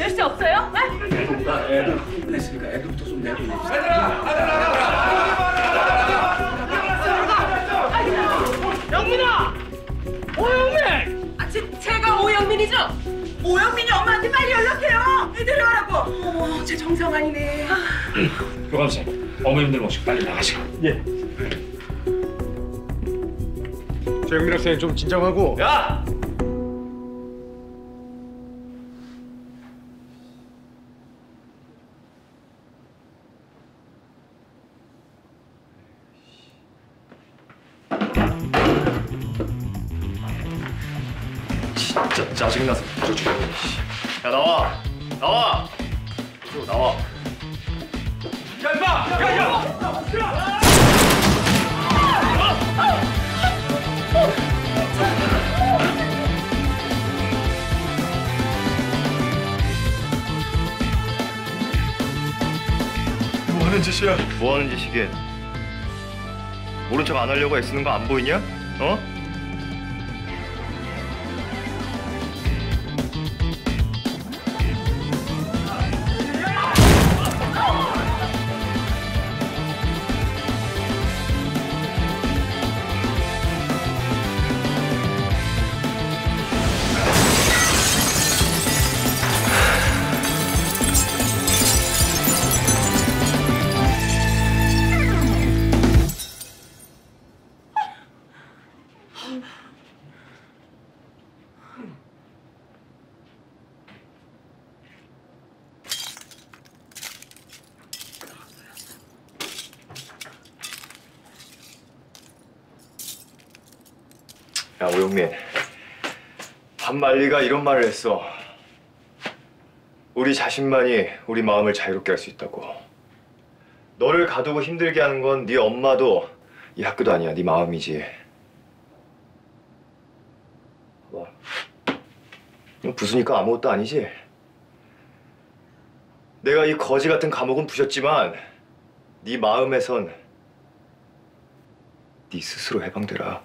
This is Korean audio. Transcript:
열쇠 없어요? 네? 나 애들 흥분했으니까 애들부터 좀 내보내. 영민아! 오영민! 아, 제, 제가 오영민이죠? 오영민이 엄마한테 빨리 연락해요. 애들 하라고. 어머, 제 정상아니네. 교감생, 어머님들 모시고 빨리 나가시고. 예. 조영민 학생 좀 진정하고. 야! 진짜 짜증나서 저 씨. 야 나와 나와 이쪽으로 나와 야 임마 야야 뭐 하는 짓이야? 뭐 하는 짓이긴? 모른 척 안 하려고 애쓰는 거 안 보이냐? 어? 야 오영민 한말리가 이런 말을 했어. 우리 자신만이 우리 마음을 자유롭게 할 수 있다고. 너를 가두고 힘들게 하는 건 네 엄마도 이 학교도 아니야. 네 마음이지. 봐봐. 부수니까 아무것도 아니지? 내가 이 거지 같은 감옥은 부셨지만 네 마음에선 네 스스로 해방되라